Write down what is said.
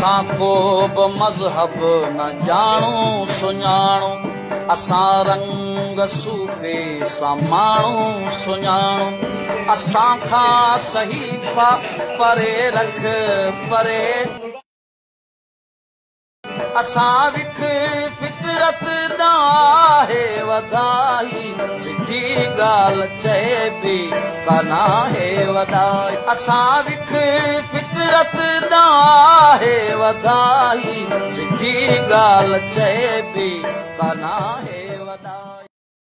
اسان ڪو به مذهب نه ڄاڻون سڃاڻون. اسان رنگ صوفي سان ماڻهو سڃاڻون. اسان کان صحيح پري رک پري. اسان وک فطرت ناهي وڌائي. سڌي ڳالهه چئبي ڪانا هي وڌائي. اسان وک ناهي وڌائي سڌي ڳالهه ڪانا هي وڌائي